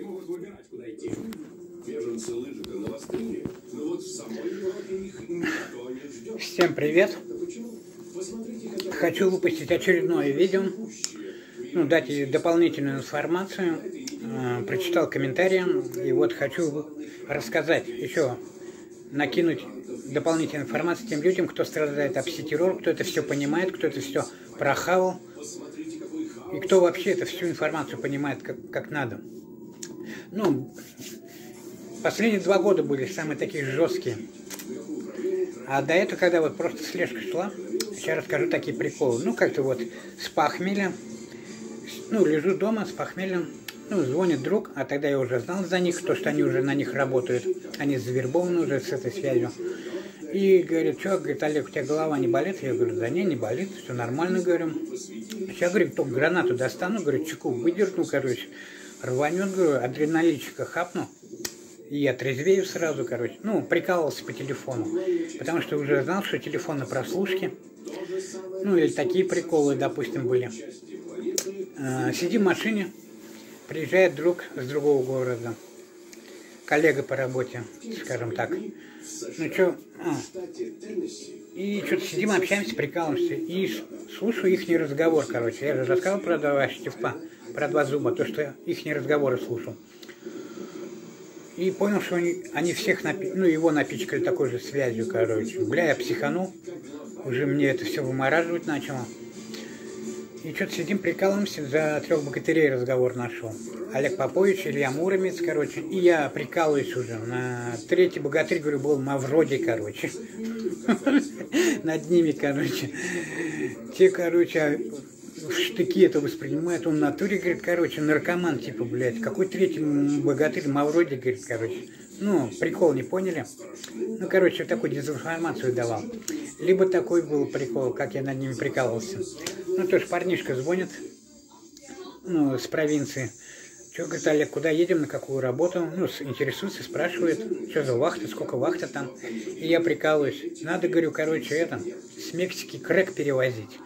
и могут выбирать, куда идти. Беженцы лыжи-то навострили, но вот в самой Европе их никто не ждет. Всем привет! Хочу выпустить очередное видео, ну, дать дополнительную информацию. Э, Прочитал комментарии, и вот хочу рассказать еще, накинуть дополнительную информацию тем людям, кто страдает от пси-террора, кто это все понимает, кто это все прохавал, и кто вообще это всю информацию понимает как, как надо. Ну, последние два года были самые такие жесткие. А до этого, когда вот просто слежка шла, сейчас расскажу такие приколы. Ну, как-то вот с похмелья, ну, лежу дома с похмельем, ну, звонит друг, а тогда я уже знал за них, то, что они уже на них работают. Они завербованы уже с этой связью. И говорит, что, говорит, Олег, у тебя голова не болит? Я говорю, да не, не болит, все нормально, говорю. Сейчас, говорит, только гранату достану, говорю, чеку выдерну, короче, рванет, говорю, адреналинчика хапну. И я трезвею сразу, короче. Ну, прикалывался по телефону. Потому что уже знал, что телефон на прослушке. Ну, или такие приколы, допустим, были. А, Сидим в машине, приезжает друг с другого города. Коллега по работе, скажем так. Ну, что, и что-то сидим, общаемся, прикалываемся. И слушаю их разговор, короче. Я же рассказывал про два штифа, про два зуба, то, что их разговоры слушал. И понял, что они, они всех, напи- ну, его напичкали такой же связью, короче. Бля, я психанул, уже мне это все вымораживать начало. И что-то сидим, прикалываемся, за трех богатырей разговор нашел. Олег Попович, Илья Муромец, короче. И я прикалываюсь уже. На третий богатырь, говорю, был Мавроди, короче. Над ними, короче. Те, короче, в штыки это воспринимают. Он в натуре, говорит, короче, наркоман, типа, блядь. Какой третий богатырь Мавроди, говорит, короче. Ну, прикол не поняли? Ну, короче, такую дезинформацию давал. Либо такой был прикол, как я над ними прикалывался. Ну, тоже парнишка звонит, ну, с провинции. Че, говорит, Олег, куда едем, на какую работу? Ну, интересуется, спрашивает, что за вахта, сколько вахта там. И я прикалываюсь. Надо, говорю, короче, это, с Мексики крэк перевозить.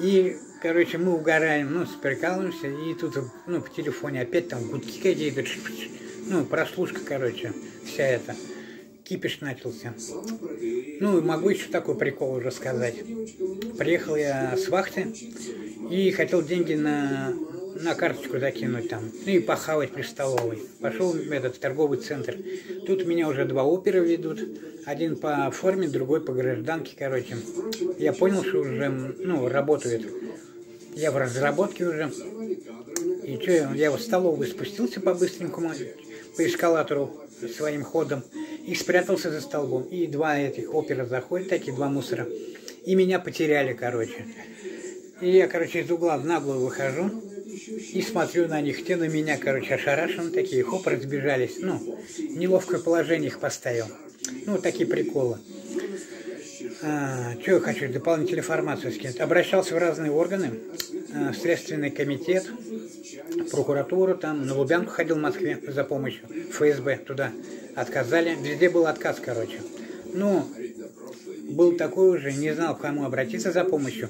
И, короче, мы угораем, ну, прикалываемся, и тут, ну, по телефоне опять там гудки какие-то, ну, прослушка, короче, вся эта. Кипиш начался. Ну, могу еще такой прикол уже сказать. Приехал я с вахты и хотел деньги на, на карточку закинуть там, ну и похавать при столовой. Пошел в этот торговый центр. Тут меня уже два опера ведут. Один по форме, другой по гражданке, короче. Я понял, что уже, ну, работают. Я в разработке уже. И что, я, я в столовую спустился по-быстренькому, по эскалатору своим ходом, и спрятался за столбом. И два этих опера заходят, такие два мусора. И меня потеряли, короче. И я, короче, из угла в наглую выхожу и смотрю на них. Те на меня, короче, ошарашены такие, хоп, разбежались. Ну, неловкое положение их поставил. Ну, такие приколы. А, что я хочу, дополнительную информацию скинуть. Обращался в разные органы, а, Следственный комитет, прокуратуру, там, на Лубянку ходил в Москве за помощью, ФСБ туда отказали. Везде был отказ, короче. Ну, был такой уже, не знал, к кому обратиться за помощью.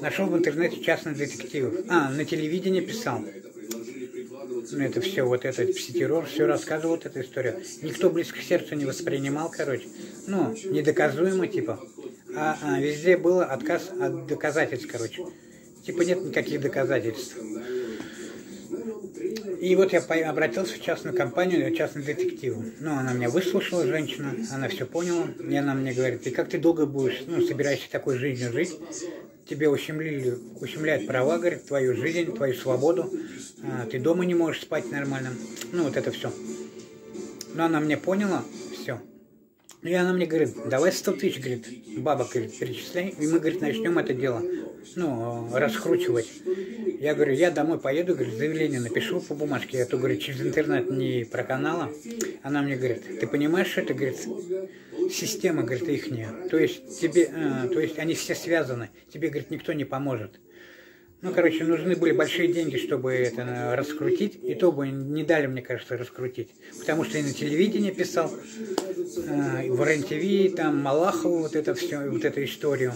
Нашел в интернете частных детективов. А, на телевидении писал. Ну, это все, вот этот пситеррор, все рассказывал вот эту историю. Никто близко к сердцу не воспринимал, короче. Ну, недоказуемо, типа. А, а везде было отказ от доказательств, короче. Типа нет никаких доказательств. И вот я обратился в частную компанию, частный детектив. Ну, она меня выслушала, женщина, она все поняла. И она мне говорит, и как ты долго будешь, ну, собираешься такой жизнью жить? Тебе ущемлили, ущемляют права, говорит, твою жизнь, твою свободу. А, ты дома не можешь спать нормально. Ну, вот это все. Но она мне поняла, все. И она мне говорит, давай 100 тысяч, говорит, бабок, говорит, перечисляй, и мы, говорит, начнем это дело, ну, раскручивать. Я говорю, я домой поеду, говорит, заявление напишу по бумажке, я то, говорит, через интернет не про канала. Она мне говорит, ты понимаешь, что это, говорит, система, говорит, ихняя. То есть тебе, э, то есть они все связаны, тебе, говорит, никто не поможет. Ну, короче, нужны были большие деньги, чтобы это раскрутить, и то бы не дали, мне кажется, раскрутить. Потому что и на телевидении писал, э, в РЕН-ТВ, там, Малахову, вот это все, вот эту историю.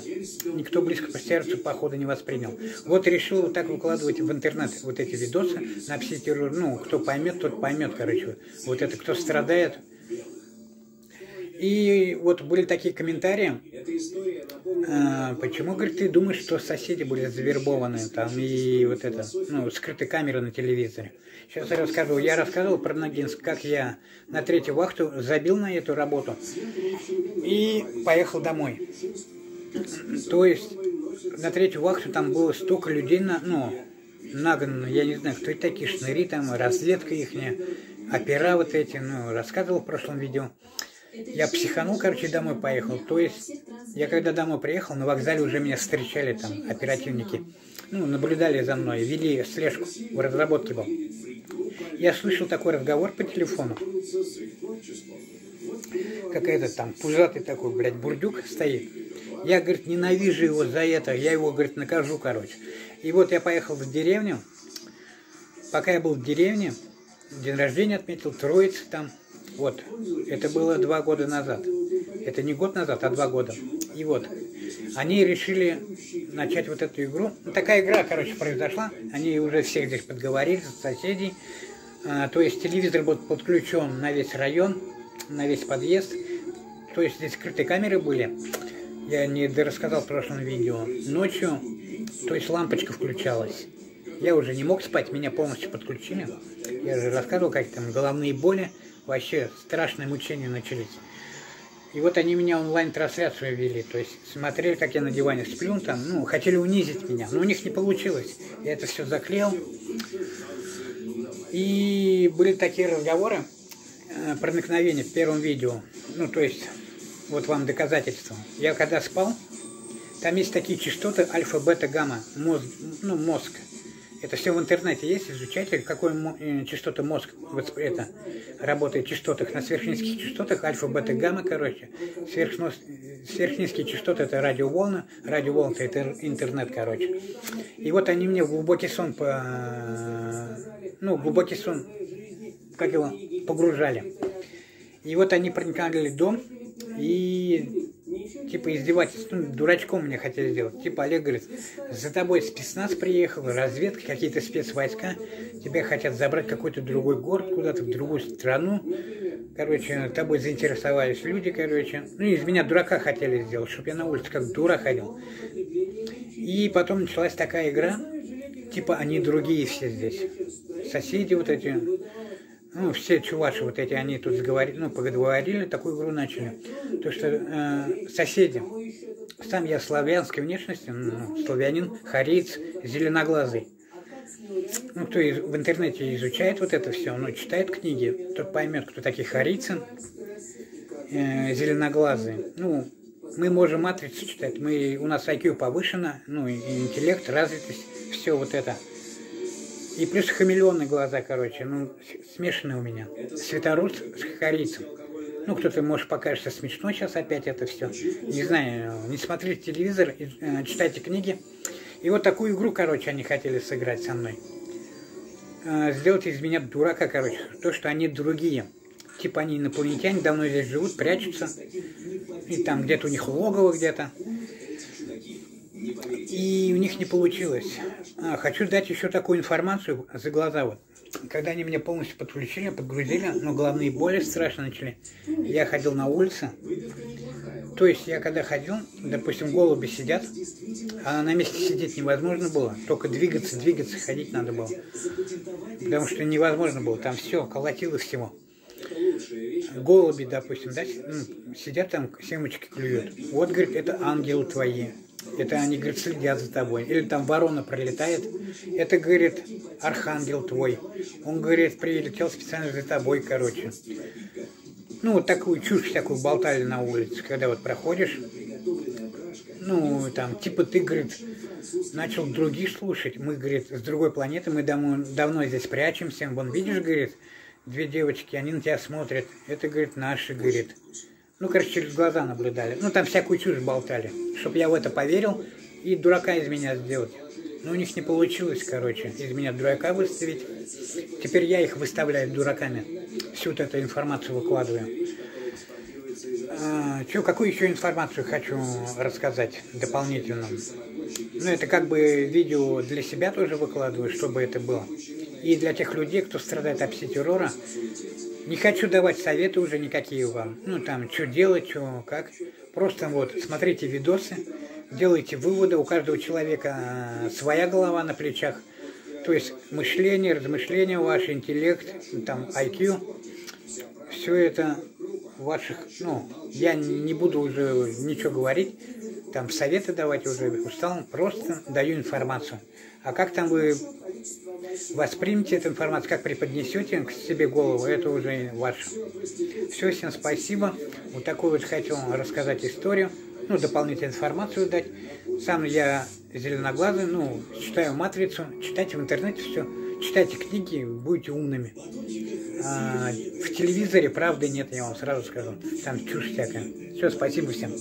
Никто близко по сердцу, походу, не воспринял. Вот решил вот так выкладывать в интернет вот эти видосы на все террор. Ну, кто поймет, тот поймет, короче. Вот это, кто страдает, и вот были такие комментарии, а, почему, говорит, ты думаешь, что соседи были завербованы, там, и вот это, ну, скрытые камеры на телевизоре. Сейчас я расскажу. Я рассказывал про Ногинск, как я на третью вахту забил на эту работу и поехал домой. То есть на третью вахту там было столько людей, на, ну, нагнано, я не знаю, кто это такие, шныри там, разведка их, опера вот эти, ну, рассказывал в прошлом видео. Я психанул, короче, домой поехал. То есть, я когда домой приехал, на вокзале уже меня встречали там оперативники. Ну, наблюдали за мной, вели слежку, в разработке был. Я слышал такой разговор по телефону. Какая-то там пузатый такой, блядь, бурдюк стоит. Я, говорит, ненавижу его за это, я его, говорит, накажу, короче. И вот я поехал в деревню. Пока я был в деревне, день рождения отметил, троица там, вот, это было два года назад. Это не год назад, а два года. И вот, они решили начать вот эту игру. Ну, такая игра, короче, произошла. Они уже всех здесь подговорили, соседей. А, то есть телевизор был подключен на весь район, на весь подъезд. То есть здесь скрытые камеры были. Я не рассказал в прошлом видео. Ночью, то есть лампочка включалась. Я уже не мог спать, меня полностью подключили. Я же рассказывал, как там головные боли вообще страшные мучения начались. И вот они меня онлайн-трансляцию вели, то есть смотрели, как я на диване сплю, там, ну, хотели унизить меня, но у них не получилось. Я это все заклеил. И были такие разговоры, э, проникновения в первом видео, ну, то есть, вот вам доказательства. Я когда спал, там есть такие частоты альфа, бета, гамма, мозг, ну, мозг. Это все в интернете есть, изучайте, какой э, частоты мозг вот это, работает в частотах. На сверхнизких частотах альфа, бета, гамма, короче. Сверхнос, сверхнизкие частоты это радиоволны, радиоволны это интернет, короче. И вот они мне в глубокий сон, по, ну, глубокий сон, как его, погружали. И вот они проникали в дом, и типа издевательство, ну, дурачком меня хотели сделать. Типа Олег говорит, за тобой спецназ приехал, разведка, какие-то спецвойска, тебя хотят забрать в какой-то другой город, куда-то в другую страну. Короче, тобой заинтересовались люди, короче. Ну, из меня дурака хотели сделать, чтобы я на улице как дура ходил. И потом началась такая игра, типа они другие все здесь. Соседи вот эти, ну, все чуваши вот эти, они тут сговорили, ну, поговорили, такую игру начали. То, что э, соседи, сам я славянской внешности, ну, славянин, хариц, зеленоглазый. Ну, кто из, в интернете изучает вот это все, ну, читает книги, тот поймет, кто такие харицын, э, зеленоглазые. Ну, мы можем матрицу читать, мы, у нас IQ повышено, ну, и интеллект, развитость, все вот это – и плюс хамелеонные глаза, короче, ну, смешанные у меня. Светорус с корейцем. Ну, кто-то, может, покажется смешно сейчас опять это все. Не знаю, не смотрите телевизор, и, э, читайте книги. И вот такую игру, короче, они хотели сыграть со мной. Э, сделать из меня дурака, короче. То, что они другие. Типа они инопланетяне, давно здесь живут, прячутся. И там где-то у них логово где-то. И у них не получилось. А, хочу дать еще такую информацию за глаза. Вот. Когда они меня полностью подключили, подгрузили, но головные боли страшно начали. Я ходил на улице. То есть я когда ходил, допустим, голуби сидят, а на месте сидеть невозможно было. Только двигаться, двигаться, ходить надо было. Потому что невозможно было. Там все, колотило всего голуби, допустим, да, ну, сидят там, семечки клюют. Вот, говорит, это ангелы твои. Это они, говорит, следят за тобой. Или там ворона пролетает. Это, говорит, архангел твой. Он, говорит, прилетел специально за тобой, короче. Ну, вот такую чушь всякую болтали на улице, когда вот проходишь. Ну, там, типа ты, говорит, начал других слушать. Мы, говорит, с другой планеты, мы давно, давно здесь прячемся. Вон, видишь, говорит, две девочки, они на тебя смотрят. Это, говорит, наши, говорит. Ну, короче, через глаза наблюдали. Ну, там всякую чушь болтали. Чтоб я в это поверил и дурака из меня сделать. Но у них не получилось, короче, из меня дурака выставить. Теперь я их выставляю дураками. Всю вот эту информацию выкладываю. А, что, какую еще информацию хочу рассказать дополнительно? Ну, это как бы видео для себя тоже выкладываю, чтобы это было. И для тех людей, кто страдает от пси-террора, не хочу давать советы уже никакие вам. Ну, там, что делать, что, как. Просто вот смотрите видосы, делайте выводы. У каждого человека а, своя голова на плечах. То есть мышление, размышления, ваш интеллект, там, IQ. Все это ваших, ну, я не буду уже ничего говорить, там советы давать уже устал, просто даю информацию. А как там вы воспримете эту информацию, как преподнесете к себе голову, это уже ваше. Все, всем спасибо. Вот такую вот хотел рассказать историю, ну, дополнительную информацию дать. Сам я зеленоглазый, ну, читаю «Матрицу», читайте в интернете все, читайте книги, будете умными. А, в телевизоре правды нет, я вам сразу скажу. Там чушь всякая. Все, спасибо всем.